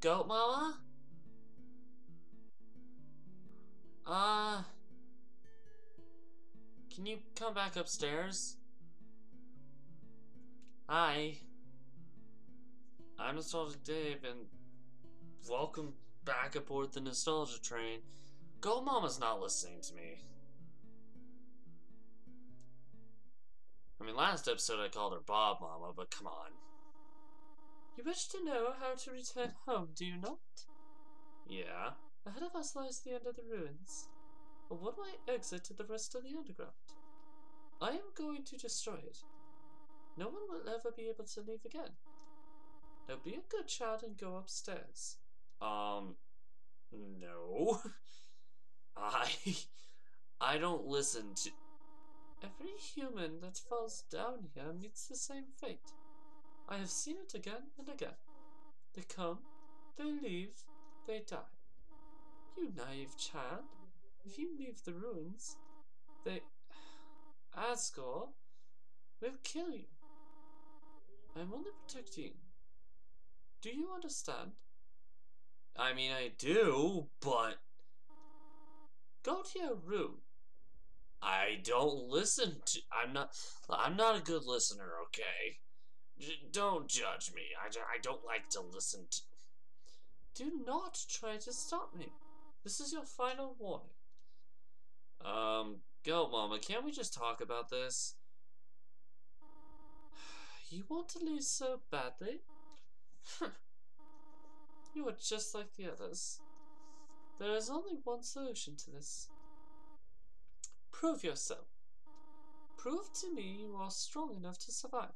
Goat Mama? Uh... Can you come back upstairs? Hi. I'm Nostalgic Dave, and welcome back aboard the Nostalgia Train. Goat Mama's not listening to me. I mean, last episode I called her Bob Mama, but come on. You wish to know how to return home, do you not? Yeah. Ahead of us lies the end of the ruins. A one-way exit to the rest of the underground. I am going to destroy it. No one will ever be able to leave again. Now be a good child and go upstairs. Um, no. I... I don't listen to... Every human that falls down here meets the same fate. I have seen it again and again. They come, they leave, they die. You naive child, if you leave the ruins, they... Asgore will kill you. I am only protecting. Do you understand? I mean, I do, but... Go to your room. I don't listen to... I'm not... I'm not a good listener, okay? Don't judge me. I, I don't like to listen to... Do not try to stop me. This is your final warning. Um, go, Mama. Can't we just talk about this? You want to lose so badly? you are just like the others. There is only one solution to this. Prove yourself. Prove to me you are strong enough to survive.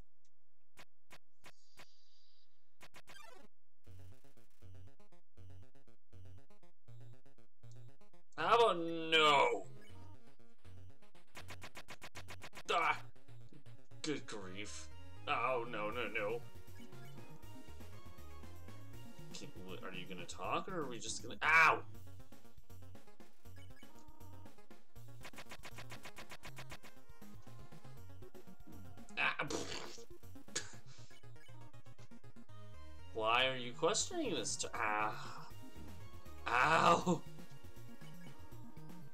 Just gonna- OW! Ah, Why are you questioning this? Ah. Ow!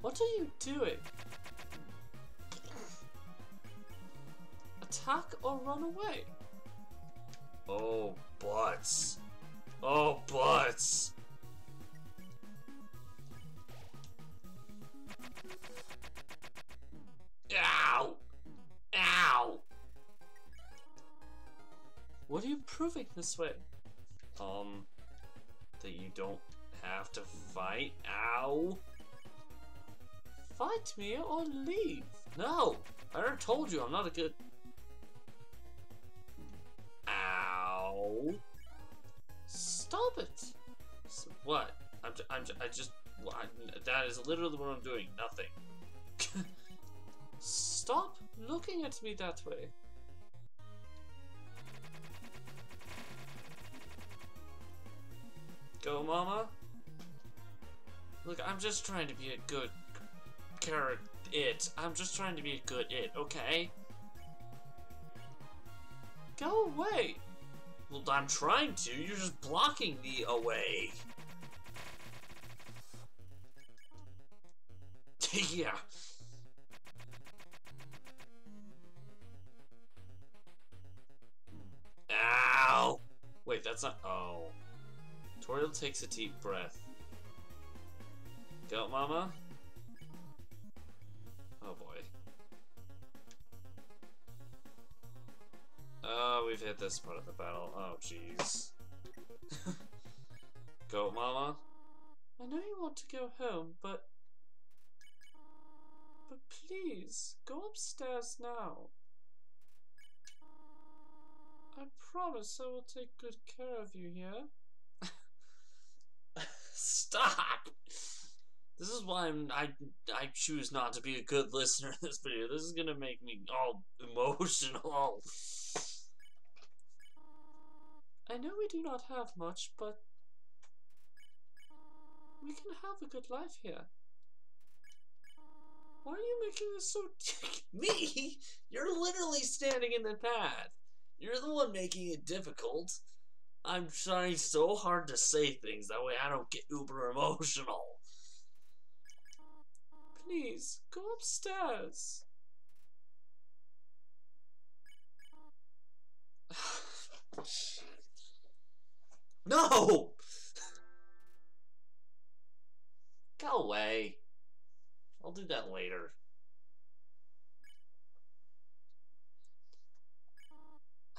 What are you doing? Attack or run away? Oh, butts. Oh, butts. What are you proving this way? Um, that you don't have to fight? Ow! Fight me or leave. No! I already told you I'm not a good... Ow! Stop it! So what? I'm, I'm, I just... I, that is literally what I'm doing. Nothing. Stop looking at me that way. Go, Mama. Look, I'm just trying to be a good carrot it. I'm just trying to be a good it, okay? Go away! Well, I'm trying to. You're just blocking me away. yeah. Ow! Wait, that's not- oh. Toriel takes a deep breath. Go, Mama. Oh boy. Oh, we've hit this part of the battle. Oh, jeez. go, Mama. I know you want to go home, but... But please, go upstairs now. I promise I will take good care of you here. Stop! This is why I'm, I I choose not to be a good listener in this video. This is gonna make me all emotional. I know we do not have much, but we can have a good life here. Why are you making this so Me? You're literally standing in the path. You're the one making it difficult. I'm trying so hard to say things that way I don't get uber emotional. Please, go upstairs. no! Go away. I'll do that later.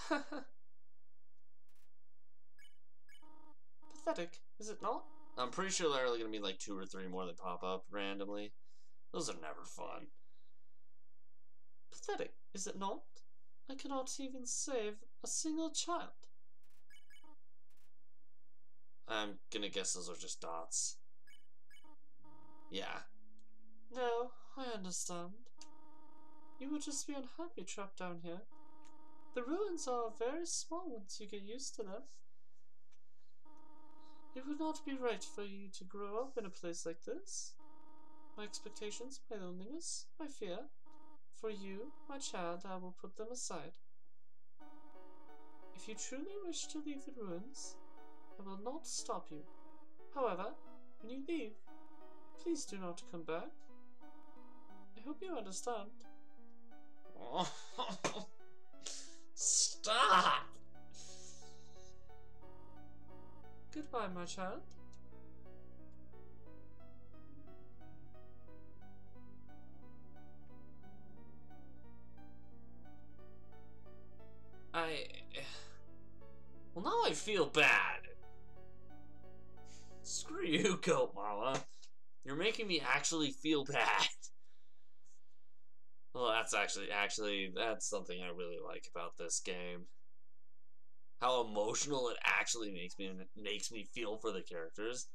Pathetic, is it not? I'm pretty sure there are going to be like two or three more that pop up randomly. Those are never fun. Pathetic, is it not? I cannot even save a single child. I'm gonna guess those are just dots. Yeah. No, I understand. You would just be unhappy trapped down here. The ruins are very small once you get used to them. It would not be right for you to grow up in a place like this. My expectations, my loneliness, my fear. For you, my child, I will put them aside. If you truly wish to leave the ruins, I will not stop you. However, when you leave, please do not come back. I hope you understand. Stop! Goodbye, my child. I... Well, now I feel bad. Screw you, Goat Mama. You're making me actually feel bad. Well, that's actually, actually, that's something I really like about this game. How emotional it actually makes me, makes me feel for the characters.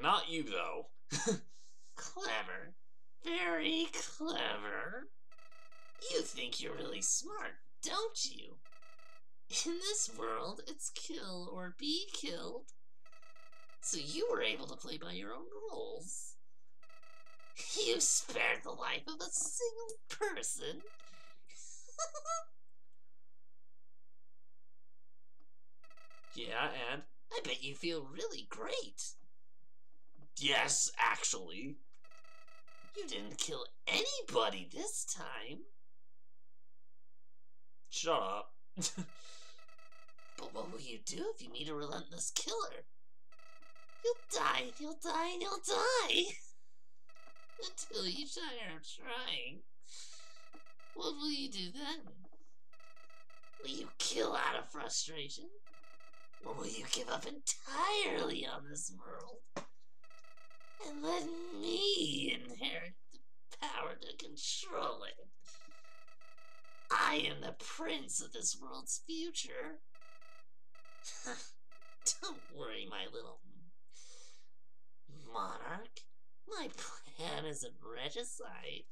Not you, though. clever. Very clever. You think you're really smart, don't you? In this world, it's kill or be killed. So you were able to play by your own rules. You spared the life of a single person. yeah, and I bet you feel really great. Yes, actually. You didn't kill anybody this time. Shut up. but what will you do if you meet a relentless killer? You'll die, you'll die, you'll die! Until you tire of trying. What will you do then? Will you kill out of frustration? Or will you give up entirely on this world? And let me inherit the power to control it. I am the prince of this world's future. Don't worry, my little monarch. My plan isn't regicide.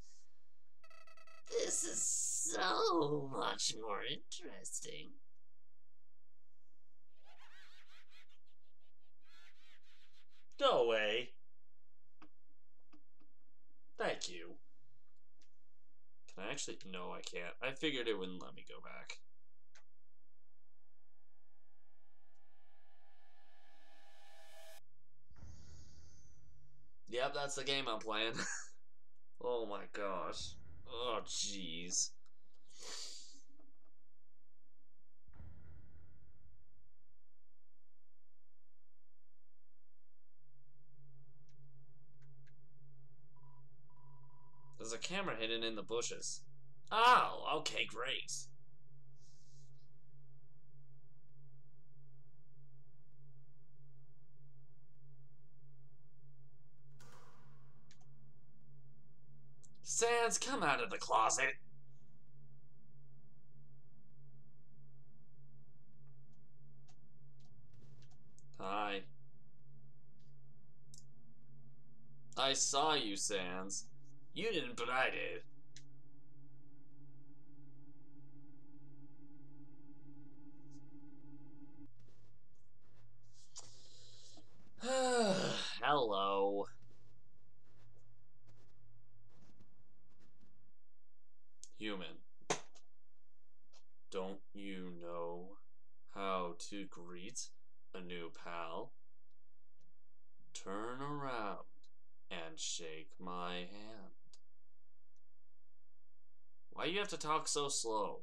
This is so much more interesting. Go away. Thank you. Can I actually? No, I can't. I figured it wouldn't let me go back. Yep, that's the game I'm playing. oh my gosh. Oh, jeez. There's a camera hidden in the bushes. Oh, okay, great. Sans, come out of the closet. Hi. I saw you, Sans. You didn't, but I did. Hello. Human. Don't you know how greet a new pal? Turn around and shake my hand. Why you have to talk so slow?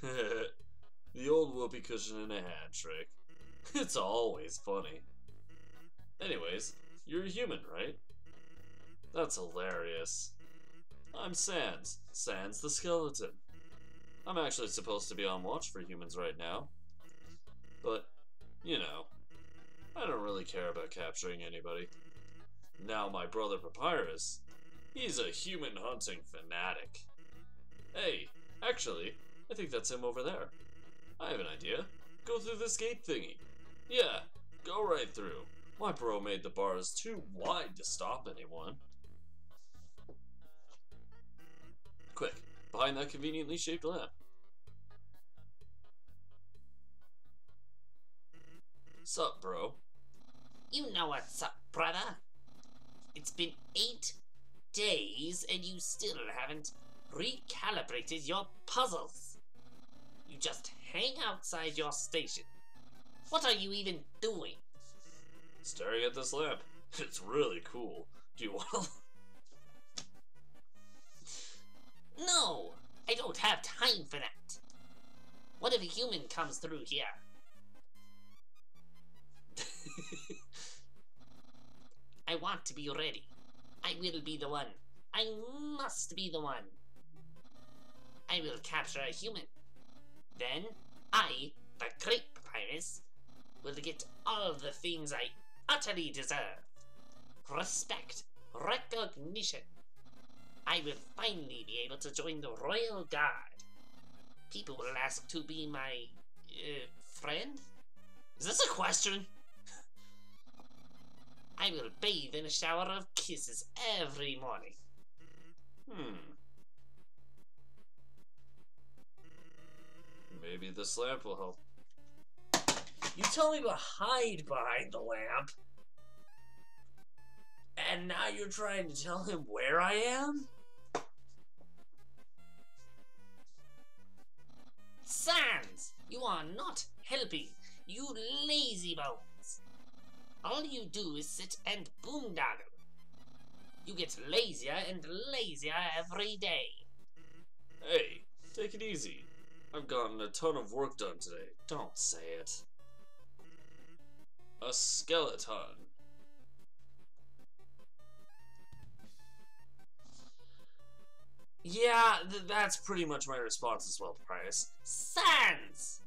the old whoopee cushion and a hat trick. It's always funny. Anyways, you're a human, right? That's hilarious. I'm Sans. Sans the skeleton. I'm actually supposed to be on watch for humans right now. But, you know, I don't really care about capturing anybody. Now my brother Papyrus, he's a human hunting fanatic. Hey, actually, I think that's him over there. I have an idea. Go through this gate thingy. Yeah, go right through. My bro made the bars too wide to stop anyone. Quick, behind that conveniently shaped lamp. Sup, bro? You know what's up, brother. It's been eight days and you still haven't recalibrated your puzzles. You just hang outside your station. What are you even doing? Staring at this lamp. It's really cool. Do you want to... No! I don't have time for that. What if a human comes through here? I want to be ready. I will be the one. I must be the one. I will capture a human. Then, I, the great papyrus, will get all the things I utterly deserve. Respect, recognition. I will finally be able to join the Royal Guard. People will ask to be my, uh, friend? Is this a question? I will bathe in a shower of kisses every morning. Hmm. Maybe this lamp will help. You tell me to hide behind the lamp. And now you're trying to tell him where I am? Sans, you are not helping, you lazy bones. All you do is sit and boondoggle. You get lazier and lazier every day. Hey, take it easy. I've gotten a ton of work done today. Don't say it. A skeleton. Yeah, th that's pretty much my response as well, Price. Sans!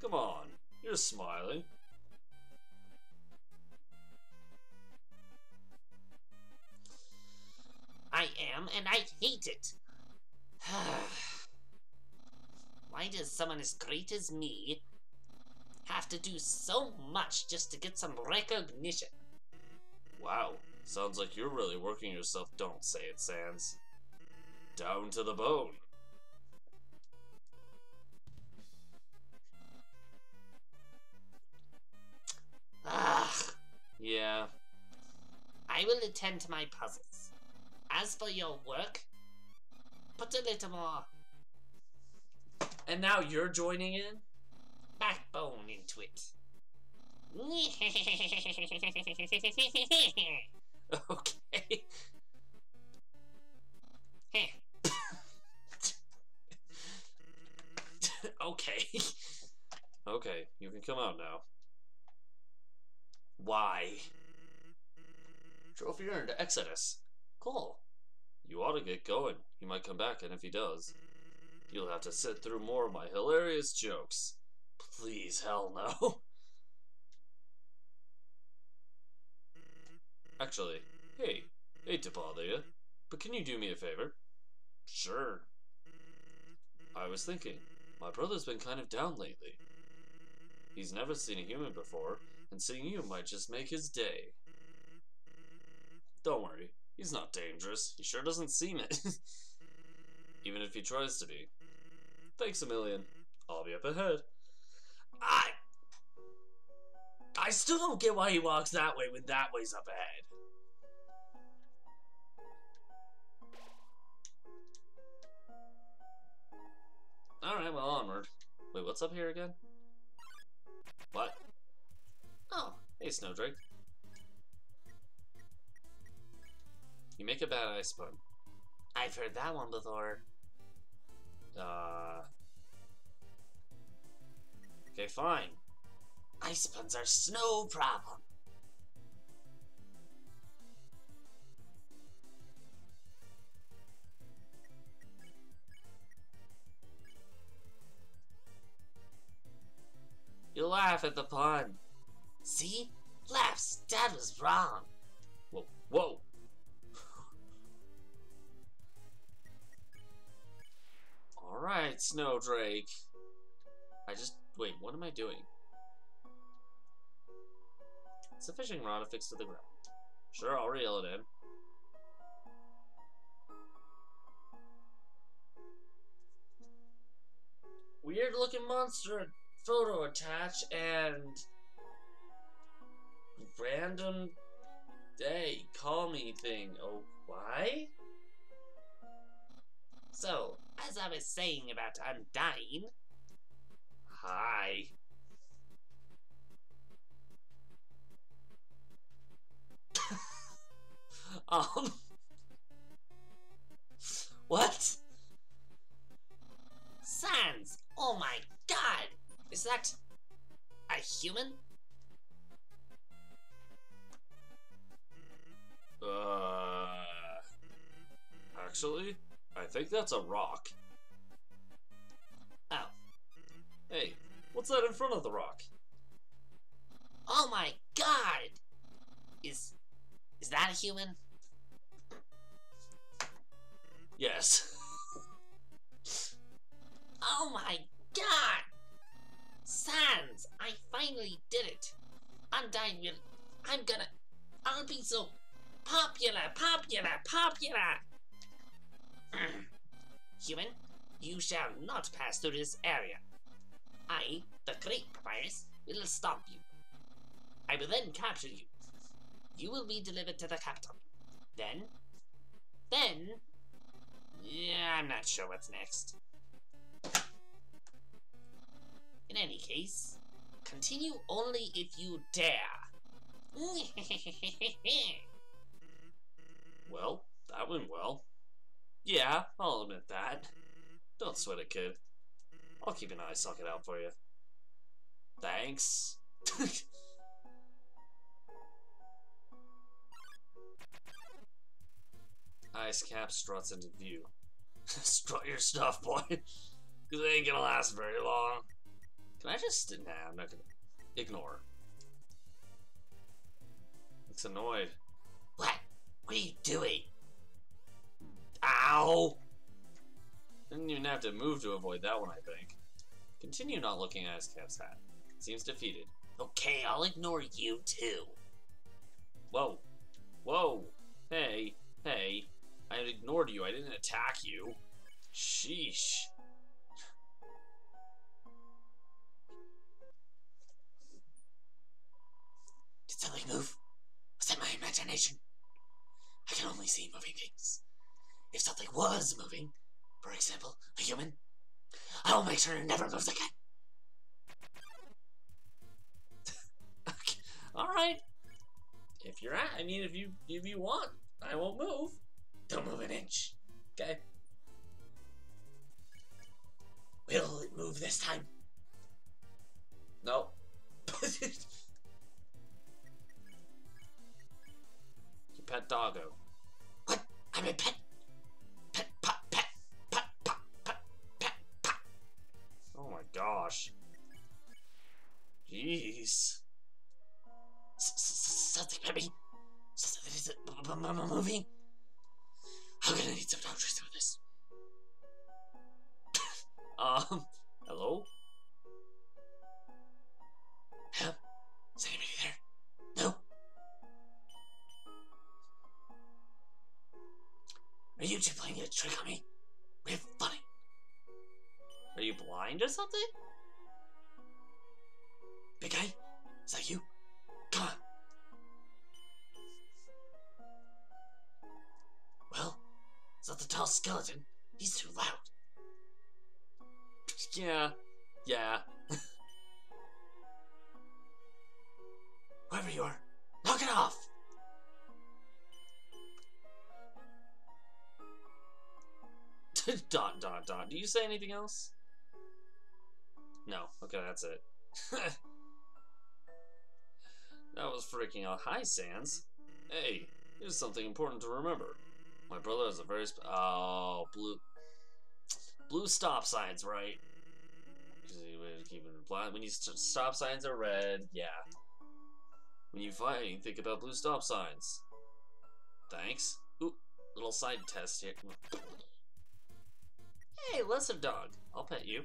Come on, you're smiling. I am, and I hate it. Why does someone as great as me have to do so much just to get some recognition? Wow, sounds like you're really working yourself. Don't say it, Sans. Down to the bone. Ugh. Yeah. I will attend to my puzzles. As for your work, put a little more And now you're joining in? Backbone into it. Okay. okay. Okay, you can come out now. Why? Trophy earned, Exodus. Cool. You ought to get going. He might come back, and if he does, you'll have to sit through more of my hilarious jokes. Please, hell no. Actually, hey, hate to bother you, but can you do me a favor? Sure. I was thinking, my brother's been kind of down lately. He's never seen a human before, and seeing you might just make his day. Don't worry, he's not dangerous. He sure doesn't seem it. Even if he tries to be. Thanks a million. I'll be up ahead. I I still don't get why he walks that way when that way's up ahead. Alright, well, onward. Wait, what's up here again? What? Oh, hey, Snowdrake. You make a bad ice pun. I've heard that one before. Uh. Okay, fine. Ice puns are no problem. You laugh at the pun. See? Laughs. Dad was wrong. Whoa, whoa. Alright, Snowdrake. I just. Wait, what am I doing? It's a fishing rod affixed to the ground. Sure, I'll reel it in. Weird looking monster photo attach and random day call me thing. Oh, why? So, as I was saying about Undyne, Hi. um. What? Sans! Oh my god! Is that a human? Uh. Actually, I think that's a rock. What's that in front of the rock? Oh my god! Is is that a human? Yes. Oh my god! Sans! I finally did it! Undyne will. I'm gonna. I'll be so popular, popular, popular! Human, you shall not pass through this area. I, the Great Papyrus, will stop you. I will then capture you. You will be delivered to the capital. Then. Then. Yeah, I'm not sure what's next. In any case, continue only if you dare. Well, that went well. Yeah, I'll admit that. Don't sweat it, kid. I'll keep an eye socket out for you. Thanks. Ice cap struts into view. Strut your stuff, boy. Cause it ain't gonna last very long. Can I just nah, I'm not gonna ignore. Looks annoyed. what? What are you doing? Ow! Didn't even have to move to avoid that one, I think. Continue not looking at Icecap's hat. Seems defeated. Okay, I'll ignore you too. Whoa. Whoa. Hey. Hey. I ignored you. I didn't attack you. Sheesh. Did something move? Was that my imagination? I can only see moving things. If something was moving, for example, a human, I will make sure it never moves again. Okay. Alright. If you're at, I mean, if you if you want, I won't move. Don't move an inch. Okay. Will it move this time? No. Your pet doggo. What? I'm a pet. Pet, Jeez. Something maybe. Something is m- m- moving. I'm gonna need some doctors for this. Um, hello? Help? Is anybody there? No. Are you two playing a trick on me? We're funny. Are you blind or something? Big guy, is that you? Come on. Well, it's not the tall skeleton. He's too loud. Yeah, yeah. Whoever you are, knock it off! dot dot dot. Do you say anything else? No. Okay, that's it. that was freaking out. Hi, Sans. Hey, here's something important to remember. My brother has a very oh blue blue stop signs, right? When you st stop signs are red, yeah. When you fight, think about blue stop signs. Thanks. Ooh, little side test here. Hey, lesser dog. I'll pet you.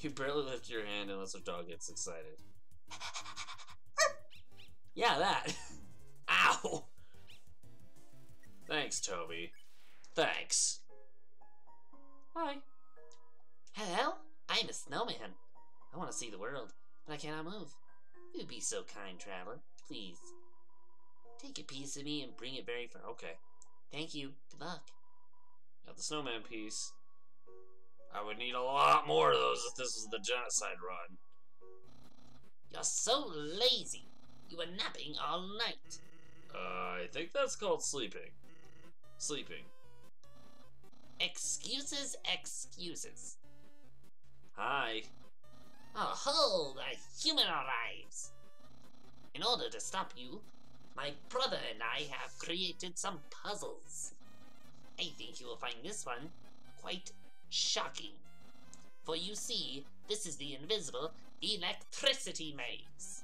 You barely lift your hand and lesser dog gets excited. Yeah, that. Ow! Thanks, Toby. Thanks. Hi. Hello? I'm a snowman. I want to see the world, but I cannot move. Do be so kind, traveler. Please. Take a piece of me and bring it very far. Okay. Thank you. Good luck. Got the snowman piece. I would need a lot more of those if this was the genocide run. You're so lazy. You were napping all night. Uh, I think that's called sleeping. Sleeping. Excuses, excuses. Hi. Oh, hold! A human arrives! In order to stop you, my brother and I have created some puzzles. I think you will find this one quite shocking. For you see, this is the invisible electricity maze.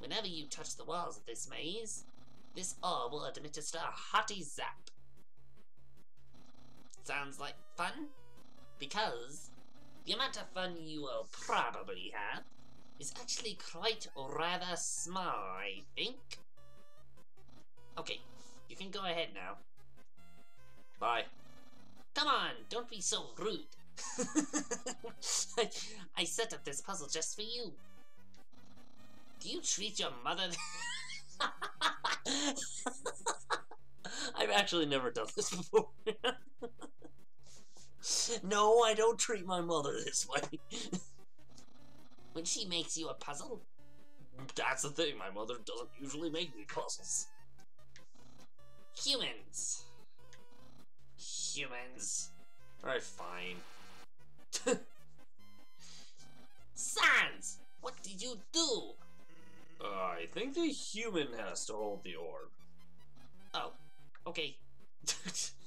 Whenever you touch the walls of this maze, this orb will administer a hearty zap. Sounds like fun? Because the amount of fun you will probably have is actually quite rather small, I think. Okay, you can go ahead now. Bye. Come on, don't be so rude. I set up this puzzle just for you. Do you treat your mother... I've actually never done this before. no, I don't treat my mother this way. when she makes you a puzzle? That's the thing, my mother doesn't usually make me puzzles. Humans. Humans. Alright, fine. Sans! What did you do? Uh, I think the human has to hold the orb. Oh, okay.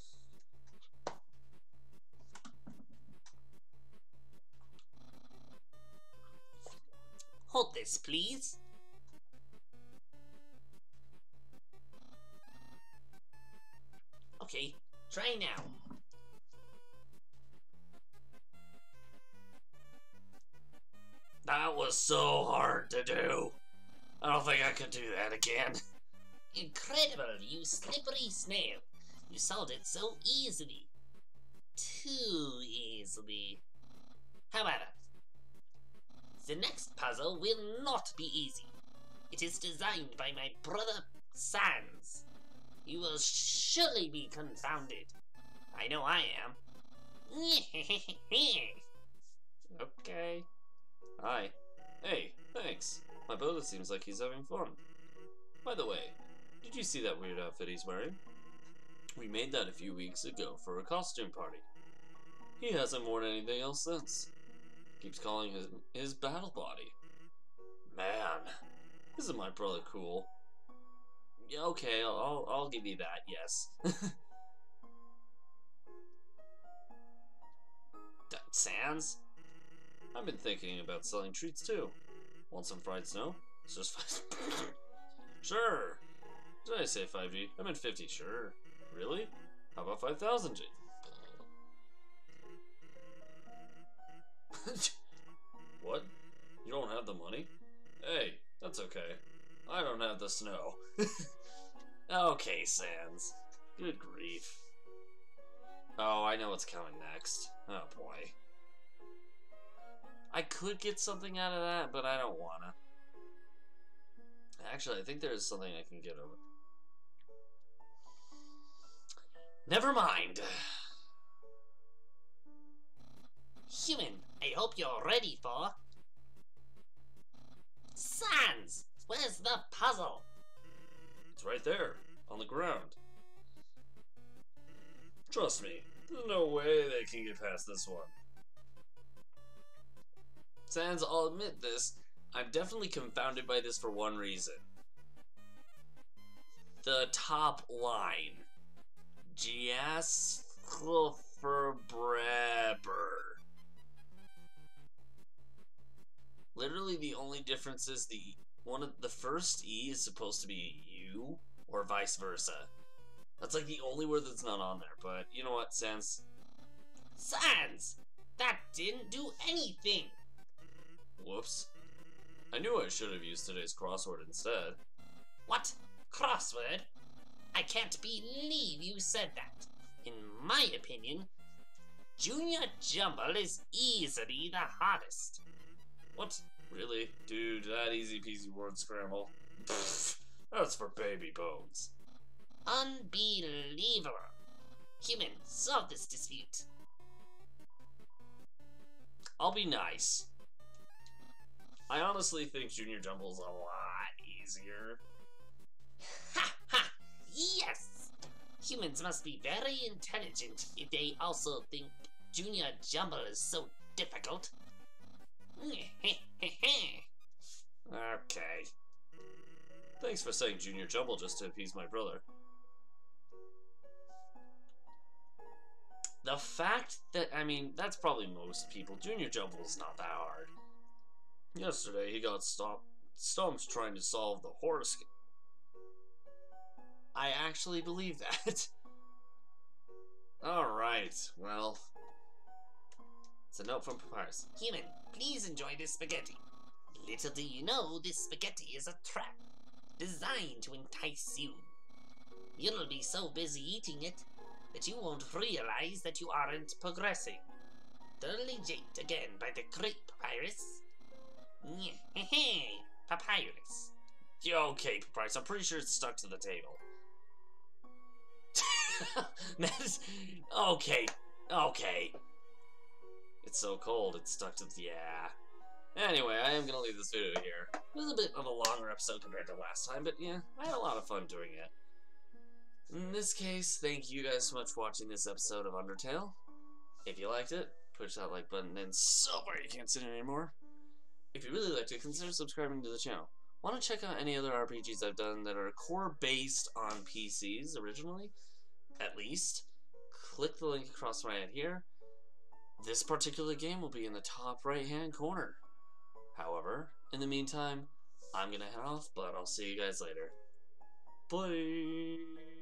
Hold this, please. Okay, try now. That was so hard to do. I don't think I could do that again. Incredible, you slippery snail. You solved it so easily. Too easily. However, the next puzzle will not be easy. It is designed by my brother Sans. You will surely be confounded. I know I am. okay. Hi. Hey, thanks. My brother seems like he's having fun. By the way, did you see that weird outfit he's wearing? We made that a few weeks ago for a costume party. He hasn't worn anything else since. Keeps calling his his battle body. Man, isn't my brother cool? Yeah, okay, I'll, I'll, give you that, yes. Sans? I've been thinking about selling treats too. Want some fried snow? It's just five. sure. Did I say 5G? I meant 50. Sure. Really? How about 5,000 G? what? You don't have the money? Hey, that's okay. I don't have the snow. okay, Sans. Good grief. Oh, I know what's coming next. Oh boy. I could get something out of that, but I don't wanna. Actually, I think there's something I can get over. Never mind. Human, I hope you're ready for. Sans, where's the puzzle? It's right there, on the ground. Trust me, there's no way they can get past this one. Sans, I'll admit this, I'm definitely confounded by this for one reason. The top line. Jasper. Literally the only difference is the one of the first E is supposed to be you or vice versa. That's like the only word that's not on there, but you know what, Sans? Sans! That didn't do anything! Whoops. I knew I should have used today's crossword instead. What? Crossword? I can't believe you said that. In my opinion, Junior Jumble is easily the hardest. What? Really? Dude, that easy peasy word scramble? Pfft, that's for baby bones. Unbelievable. Human, solve this dispute. I'll be nice. I honestly think Junior Jumble's a lot easier. Ha ha! Yes! Humans must be very intelligent if they also think Junior Jumble is so difficult. okay. Thanks for saying Junior Jumble just to appease my brother. The fact that, I mean, that's probably most people. Junior Jumble is not that hard. Yesterday, he got stopped, stumped trying to solve the horoscope. I actually believe that. Alright, well. It's a note from Papyrus. Human, please enjoy this spaghetti. Little do you know, this spaghetti is a trap, designed to entice you. You'll be so busy eating it that you won't realize that you aren't progressing. Thoroughly japed again by the great Papyrus. Papyrus. Yeah, okay, Papyrus, I'm pretty sure it's stuck to the table. Okay, okay. It's so cold, it's stuck to the, yeah. Anyway, I am gonna leave this video here. It was a bit of a longer episode compared to last time, but yeah, I had a lot of fun doing it. In this case, thank you guys so much for watching this episode of Undertale. If you liked it, push that like button and somewhere you can't sit anymore. If you really liked it, consider subscribing to the channel. Want to check out any other RPGs I've done that are core based on PCs originally? At least, click the link across my head here. This particular game will be in the top right hand corner. However, in the meantime, I'm gonna head off, but I'll see you guys later. Bye!